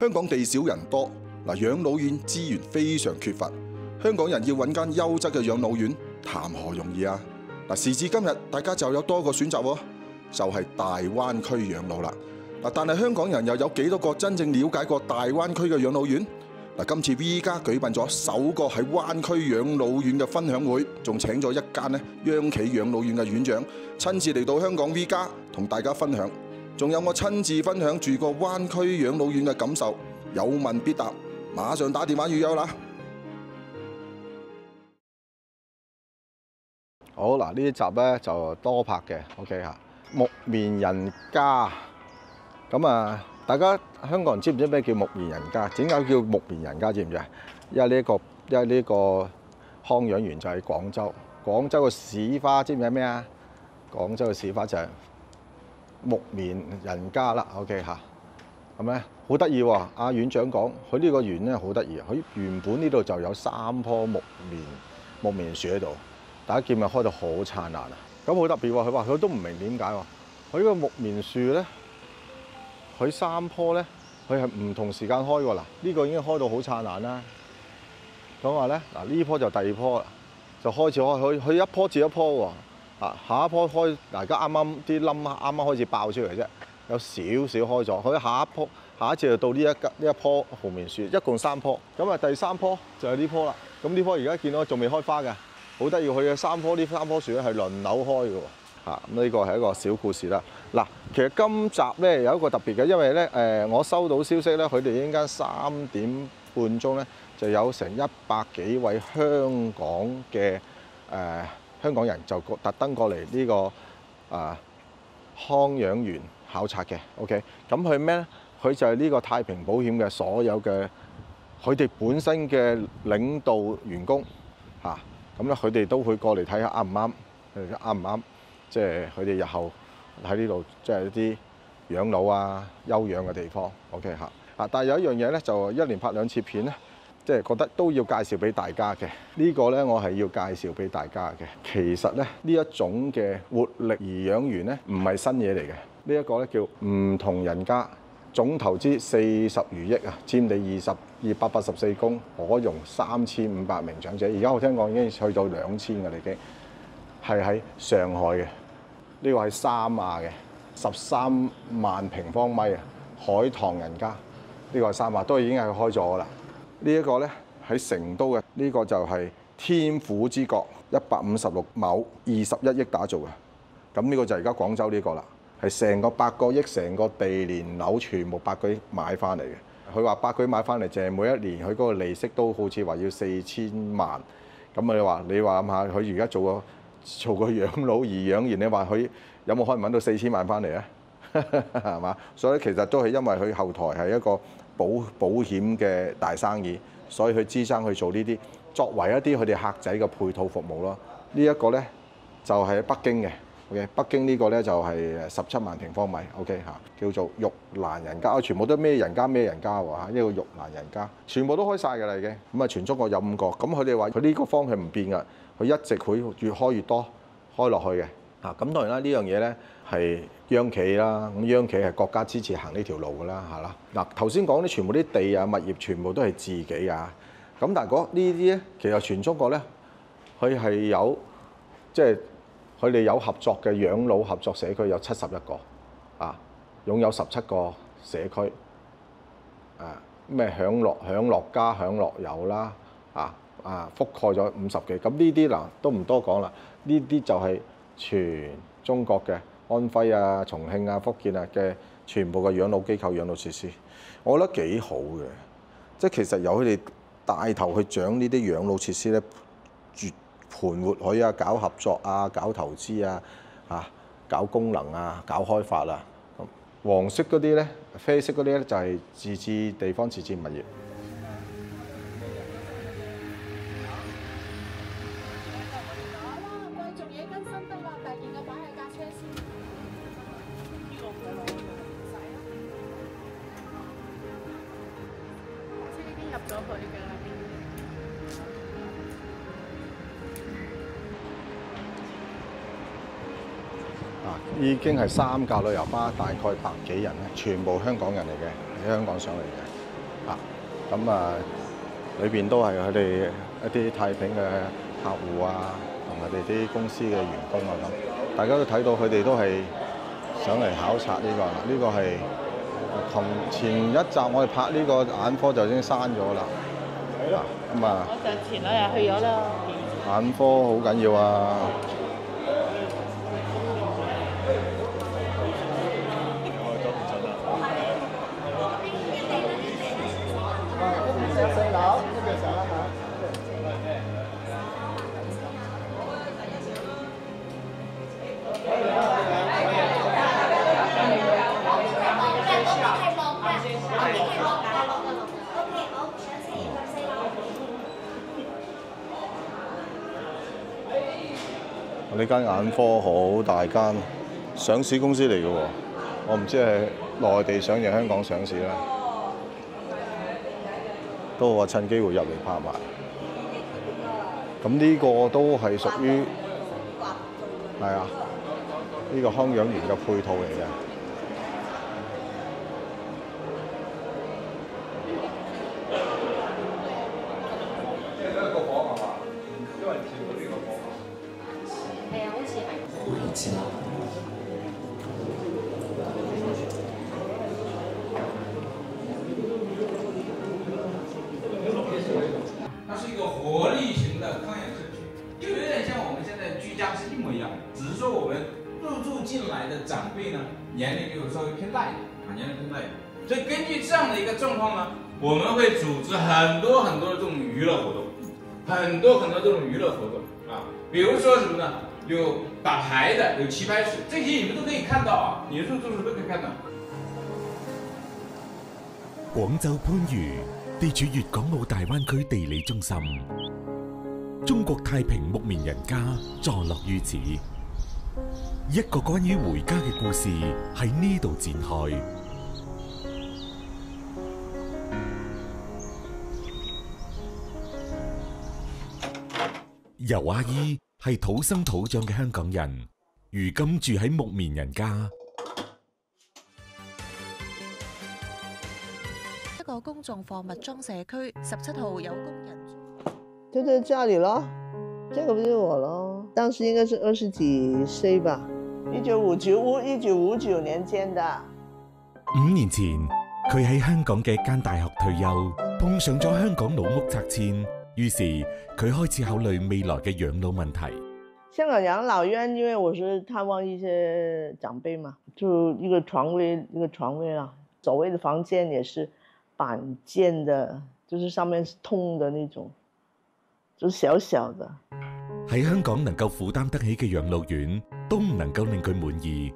香港地少人多，嗱養老院資源非常缺乏，香港人要揾間優質嘅養老院，談何容易啊！嗱，時至今日，大家就有多個選擇喎，就係大灣區養老啦。嗱，但係香港人又有幾多個真正了解過大灣區嘅養老院？嗱，今次 V 家舉辦咗首個喺灣區養老院嘅分享會，仲請咗一間咧央企養老院嘅院長親自嚟到香港 V 家同大家分享。仲有我親自分享住個灣區養老院嘅感受，有問必答，馬上打電話預約啦！好嗱，呢一集咧就多拍嘅，OK 嚇。木棉人家咁啊，大家香港人知唔知咩叫木棉人家？點解叫木棉人家？知唔知啊？因為呢、一個因為呢個康養園就喺廣州，廣州嘅市花知唔知係咩啊？廣州嘅市花就係木棉人家啦，OK 嚇。咁咧好得意喎，阿院長講佢呢個園咧好得意，佢原本呢度就有三棵木棉木棉樹喺度。大家見咪開到好燦爛啊！咁好特別喎，佢話佢都唔明點解喎。佢呢個木棉樹咧，佢三棵咧，佢係唔同時間開㗎啦。呢個已經開到好燦爛啦。咁話咧，嗱呢棵就第二棵啦，就開始開，佢佢一棵接一棵喎。啊，下一棵開，嗱而家啱啱啲冧啱啱開始爆出嚟啫，有少少開咗。佢下一棵，下一次就到呢一呢一棵紅棉樹，一共三棵。咁啊，第三棵就係呢棵啦。咁呢棵而家見到仲未開花嘅。好得意，佢嘅三棵呢三棵樹咧係輪流開嘅喎，嚇咁呢個係一個小故事啦。嗱，其實今集咧有一個特別嘅，因為咧誒我收到消息咧，佢哋應該三點半鐘咧就有成一百幾位香港嘅誒、香港人就特登過嚟呢、個啊、康養園考察嘅。OK，咁佢咩咧？佢就係呢個太平保險嘅所有嘅佢哋本身嘅領導員工嚇。咁咧，佢哋都會過嚟睇下啱唔啱，誒啱唔啱，即係佢哋日後喺呢度，即係一啲養老啊、休養嘅地方。OK 嚇，啊！但係有一樣嘢咧，就一年拍兩次片咧，即係覺得都要介紹俾大家嘅。呢個咧，我係要介紹俾大家嘅。其實咧，呢一種嘅活力頤養園咧，唔係新嘢嚟嘅。呢一個咧叫唔同人家。總投資四十餘億啊，佔地二十二百八十四公，可容三千五百名長者。而家我聽講已經去到兩千嘅，已經係喺上海嘅。呢個係三亞嘅，十三萬平方米啊，海棠人家。呢個係三亞，都已經係開咗啦。呢一個咧喺成都嘅，呢個就係天府之國，一百五十六畝，二十一億打造嘅。咁呢個就係而家廣州呢個啦。係成個八個億，成個地連樓全部八個億買翻嚟嘅。佢話八個億買翻嚟，就係每一年佢嗰個利息都好似話要四千萬。咁你話你話諗下，佢而家做個 做個養老而養園，你話佢有冇可能揾到四千萬翻嚟啊？係嘛？所以其實都係因為佢後台係一個保保險嘅大生意，所以佢支撐去做呢啲作為一啲佢哋客仔嘅配套服務咯。呢一個呢，就係北京嘅。O.K. 北京呢個呢就係十七萬平方米，O.K. 嚇，叫做玉蘭人家，全部都咩人家咩人家喎嚇，呢個玉蘭人家，全部都開晒㗎啦已經，咁啊全中國有五個，咁佢哋話佢呢個方向唔變㗎，佢一直會越開越多，開落去嘅，嚇，咁當然啦，呢樣嘢呢係央企啦，咁央企係國家支持行呢條路㗎啦，係啦，嗱頭先講啲全部啲地啊物業全部都係自己啊，咁但係嗰呢啲呢，其實全中國呢，佢係有即係。佢哋有合作嘅養老合作社區有七十一個，啊，擁有十七個社區，啊，咩享樂享樂家享樂遊啦，啊啊，覆蓋咗五十幾，咁呢啲嗱都唔多講啦，呢啲就係全中國嘅安徽啊、重慶啊、福建啊嘅全部嘅養老機構養老設施，我覺得幾好嘅，即係其實由佢哋帶頭去掌呢啲養老設施咧，絕。盤活佢啊，搞合作啊，搞投資啊，嚇，搞功能啊，搞開發啊。黃色嗰啲咧，啡色嗰啲咧就係自治地方自治物業。已經係三架旅遊巴，大概百幾人咧，全部香港人嚟嘅，喺香港上嚟嘅。啊，咁啊裏邊都係佢哋一啲太平嘅客戶啊，同埋佢哋啲公司嘅員工啊咁，大家都睇到佢哋都係上嚟考察呢、個啦，呢、個係同前一集我哋拍呢個眼科就已經刪咗啦，啊咁啊我就前兩日去咗啦。眼科好緊要啊！呢間眼科好大間上市公司嚟嘅喎，我唔知係內地上定香港上市啦。都我趁機會入嚟拍賣。咁呢個都係屬於係啊，呢、個康養園嘅配套嚟嘅。疫情的康养社区，就有点像我们现在居家是一模一样的，只是说我们入住进来的长辈呢，年龄就稍微偏大一点，啊，年龄偏大一点。所以根据这样的一个状况呢，我们会组织很多很多的这种娱乐活动，很多很多这种娱乐活动啊，比如说什么呢？有打牌的，有棋牌室，这些你们都可以看到啊，你入住时都可以看到。广州番禺地处粤港澳大湾区地理中心，中國太平木棉人家坐落於此，一個關於回家嘅故事喺呢度展開。尤阿姨係土生土長嘅香港人，如今住喺木棉人家。一個公眾貨物裝社區，十七號有工人。就在家里咯，这个不就是我咯？当时应该是二十几岁吧，一九五九五一九五九年建的。五年前，佢喺香港嘅一間大学退休，碰上咗香港老屋拆迁，于是佢开始考虑未来嘅养老问题。香港养老院，因为我是探望一些长辈嘛，就一个床位一个床位啦，所谓的房间也是板間的，就是上面是通的那種，就小小的。喺香港能夠負擔得起嘅養老院，都唔能夠令佢滿意。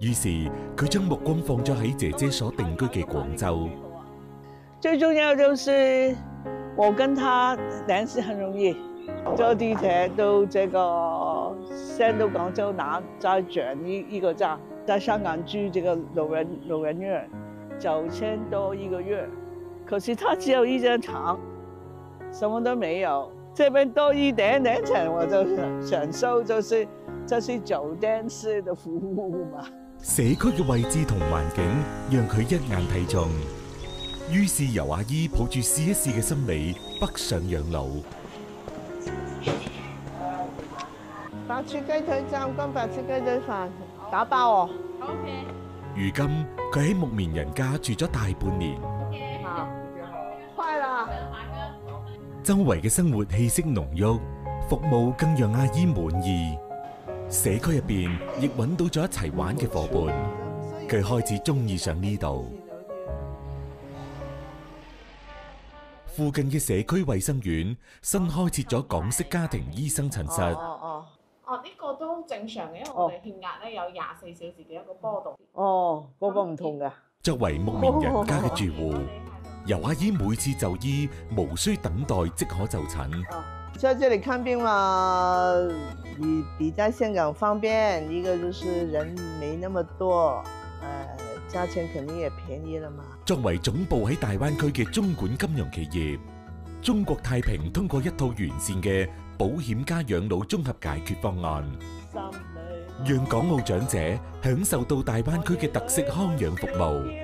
於是佢將目光放咗喺姐姐所定居嘅廣州。最重要就是我跟他聯繫很容易，坐地鐵到這個先到廣州拿再轉一一個站，在香港住這個老人老人院九千多一個月，可是他只有一張床，什么都没有。这边多一点点钱，我就享受就是就是酒店式的服務嘛。社區嘅位置同環境讓佢一眼睇中，於是由阿姨抱住試一試嘅心理北上養老。白切雞腿浸金白切雞腿飯，打包哦。如今佢喺木棉人家住咗大半年，周圍嘅生活氣息濃郁，服務更讓阿姨滿意。社區入邊亦揾到咗一齊玩嘅伙伴，佢開始中意上呢度。附近嘅社區衛生院新開設咗港式家庭醫生診室。哦哦哦，呢、個都正常嘅，因為我哋血壓咧有廿四小時嘅一個波動。哦，個個唔同嘅。作為木棉人家嘅住戶，尤阿姨每次就医，无需等待即可就診。在这里看病嘛，比比在香港方便，一个就是人沒那么多，呃，价钱肯定也便宜了嘛。作为总部喺大湾区嘅中管金融企业，中国太平通过一套完善嘅保险加养老综合解决方案，三美讓港澳长者享受到大湾区嘅特色康养服務。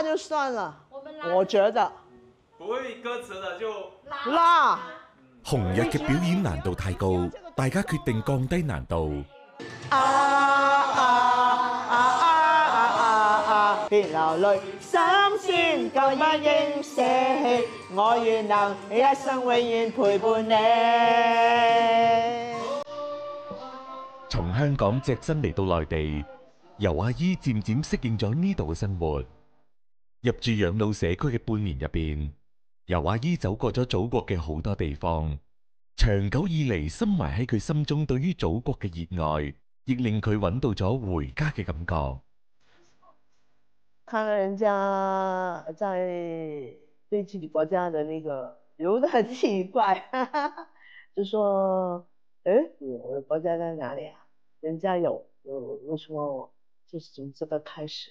辣就算了，我覺得不會歌詞的就拉。紅日嘅表演難度太高，大家決定降低難度。啊啊啊啊啊啊！別流淚，心酸更不應捨棄，我願能一生永遠陪伴你。從香港隻身嚟到內地，由阿姨漸漸適應咗呢度嘅生活。入住養老社區嘅半年入邊，由阿姨走過咗祖國嘅好多地方，長久以嚟深埋喺佢心中對於祖國嘅熱愛，亦令佢揾到咗回家嘅感覺。看到人家在對自己國家的那個有得奇怪，就說：誒，我的國家在哪里啊？人家有，有為什麼我就是從這個開始，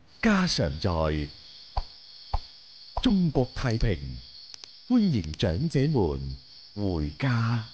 家常在，中国太平，欢迎长者们回家。